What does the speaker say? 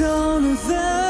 Don't the